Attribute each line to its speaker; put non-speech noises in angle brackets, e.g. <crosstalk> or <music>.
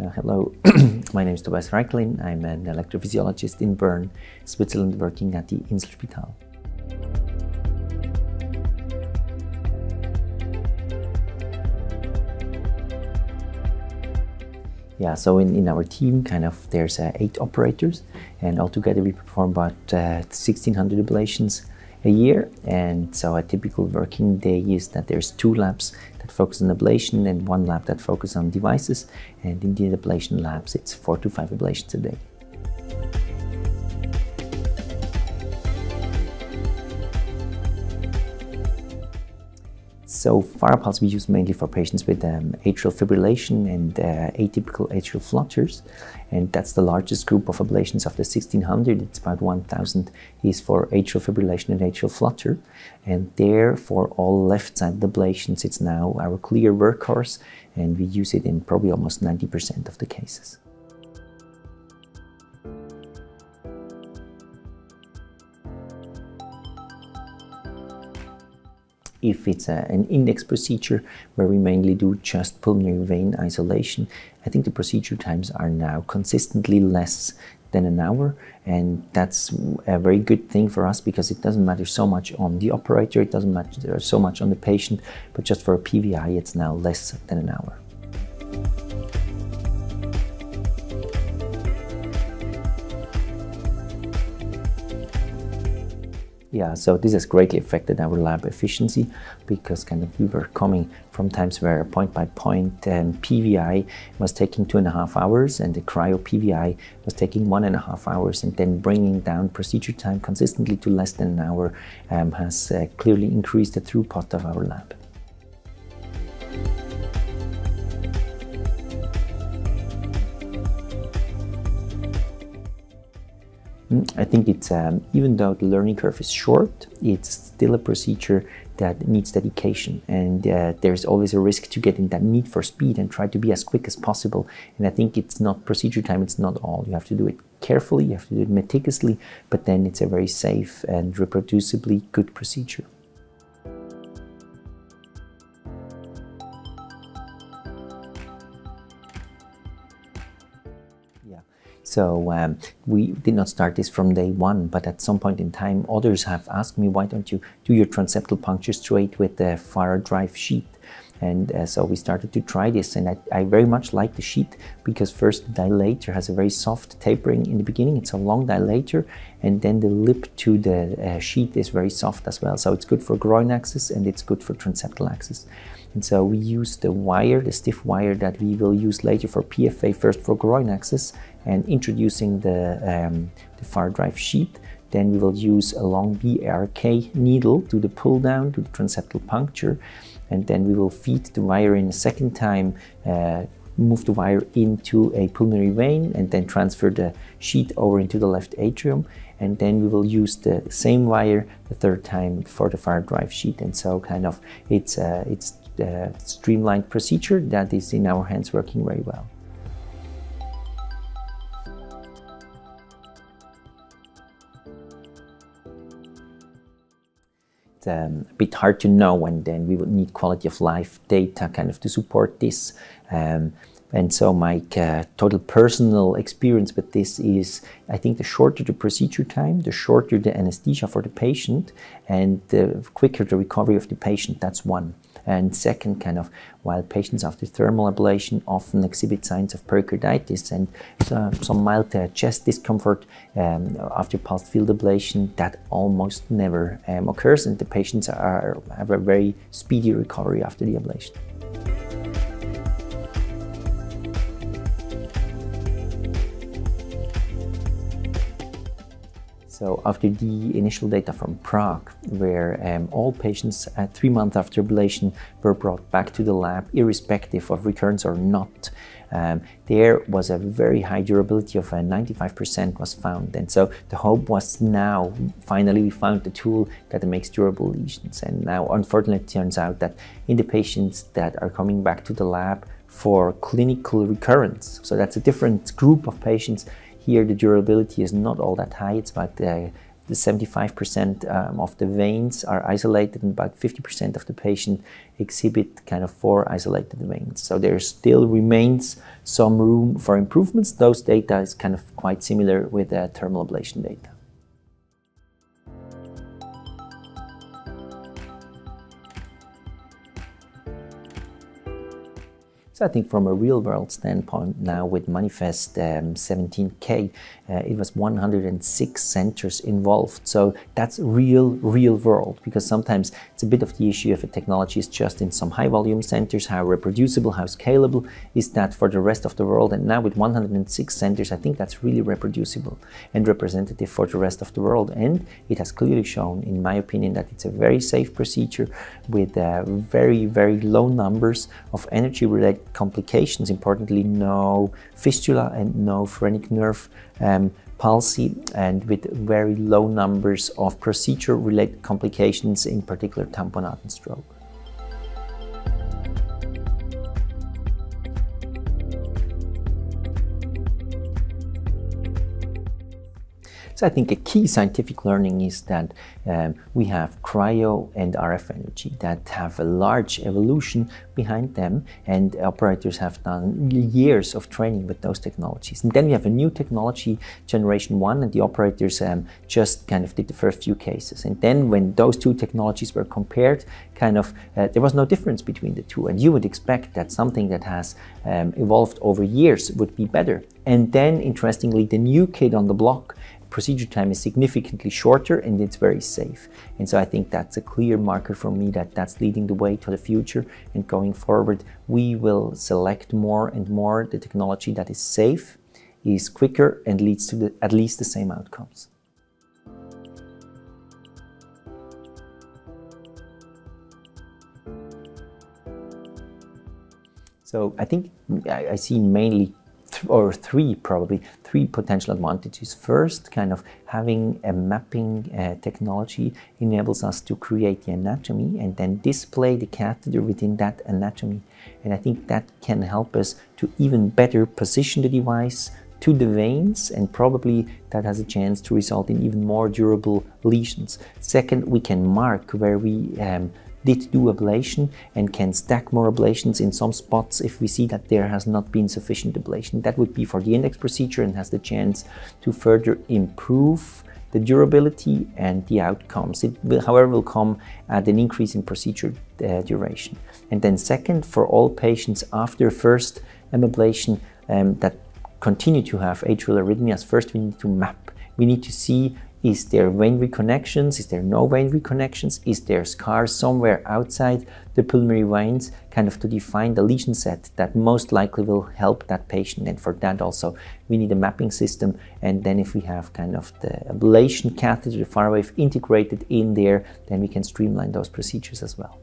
Speaker 1: Uh, hello, <clears throat> my name is Tobias Reichlin. I'm an electrophysiologist in Bern, Switzerland, working at the Inselspital. Yeah, so in, in our team, kind of, there's uh, eight operators, and altogether we perform about uh, 1,600 ablations a year. And so a typical working day is that there's two labs that focus on ablation and one lab that focus on devices. And in the ablation labs, it's four to five ablations a day. So FARAPULSE we use mainly for patients with um, atrial fibrillation and uh, atypical atrial flutters, and that's the largest group of ablations of the 1600. It's about 1,000 is for atrial fibrillation and atrial flutter, and there for all left-side ablations, it's now our clear workhorse, and we use it in probably almost 90% of the cases. If it's a, an index procedure where we mainly do just pulmonary vein isolation, I think the procedure times are now consistently less than an hour and that's a very good thing for us because it doesn't matter so much on the operator, it doesn't matter so much on the patient, but just for a PVI it's now less than an hour. Yeah, so this has greatly affected our lab efficiency because kind of we were coming from times where point by point um, PVI was taking two and a half hours and the cryo PVI was taking one and a half hours and then bringing down procedure time consistently to less than an hour um, has uh, clearly increased the throughput of our lab. I think it's um, even though the learning curve is short, it's still a procedure that needs dedication, and uh, there's always a risk to getting that need for speed and try to be as quick as possible. And I think it's not procedure time; it's not all. You have to do it carefully, you have to do it meticulously, but then it's a very safe and reproducibly good procedure. So um, we did not start this from day one, but at some point in time, others have asked me, why don't you do your transeptal puncture straight with the fire FARADrive sheet? And uh, so we started to try this, and I, I, very much like the sheet because first the dilator has a very soft tapering in the beginning. It's a long dilator, and then the lip to the uh, sheath is very soft as well. So it's good for groin axis and it's good for transeptal axis. And so we use the wire, the stiff wire that we will use later for PFA, first for groin axis, and introducing the, um, the FARADrive sheath. Then we will use a long BRK needle to the pull down to the transeptal puncture. And then we will feed the wire in a second time, uh, move the wire into a pulmonary vein and then transfer the sheet over into the left atrium. And then we will use the same wire the third time for the FARADrive sheet, And so kind of it's, uh, it's the streamlined procedure that is in our hands working very well. Um, a bit hard to know and then we would need quality of life data kind of to support this. Um, and so my uh, total personal experience with this is, I think the shorter the procedure time, the shorter the anesthesia for the patient, and the quicker the recovery of the patient. That's one. And second, kind of, while patients after thermal ablation often exhibit signs of pericarditis and some mild uh, chest discomfort um, after pulsed field ablation, that almost never um, occurs, and the patients are, have a very speedy recovery after the ablation. So after the initial data from Prague, where um, all patients at three months after ablation were brought back to the lab, irrespective of recurrence or not, um, there was a very high durability of 95% was found. And so the hope was now, finally we found the tool that makes durable lesions. And now unfortunately it turns out that in the patients that are coming back to the lab for clinical recurrence, so that's a different group of patients, here the durability is not all that high. It's about uh, the 75% um, of the veins are isolated and about 50% of the patient exhibit kind of four isolated veins. So there still remains some room for improvements. Those data is kind of quite similar with uh, thermal ablation data. So I think from a real world standpoint now with Manifest um, 17K, uh, it was 106 centers involved. So that's real, real world because sometimes it's a bit of the issue if a technology is just in some high volume centers, how reproducible, how scalable is that for the rest of the world. And now with 106 centers, I think that's really reproducible and representative for the rest of the world. And it has clearly shown, in my opinion, that it's a very safe procedure with uh, very, very low numbers of energy related complications, importantly, no fistula and no phrenic nerve um, palsy, and with very low numbers of procedure related complications, in particular tamponade and stroke. So I think a key scientific learning is that um, we have cryo and RF energy that have a large evolution behind them, and operators have done years of training with those technologies. And then we have a new technology, generation one, and the operators um, just kind of did the first few cases. And then when those two technologies were compared, kind of uh, there was no difference between the two. And you would expect that something that has um, evolved over years would be better. And then, interestingly, the new kid on the block procedure time is significantly shorter and it's very safe. And so I think that's a clear marker for me that that's leading the way to the future. And going forward, we will select more and more the technology that is safe, is quicker, and leads to the, at least the same outcomes. So I think I, I see mainly or three probably three potential advantages. First, kind of having a mapping uh, technology enables us to create the anatomy and then display the catheter within that anatomy. And I think that can help us to even better position the device to the veins and probably that has a chance to result in even more durable lesions. Second, we can mark where we um, did do ablation and can stack more ablations in some spots if we see that there has not been sufficient ablation. That would be for the index procedure and has the chance to further improve the durability and the outcomes. It will, however, will come at an increase in procedure uh, duration. And then second, for all patients after first ablation um, that continue to have atrial arrhythmias, first we need to map. We need to see is there vein reconnections? Is there no vein reconnections? Is there scars somewhere outside the pulmonary veins? Kind of to define the lesion set that most likely will help that patient. And for that also, we need a mapping system. And then if we have kind of the ablation catheter, the FARAWAVE integrated in there, then we can streamline those procedures as well.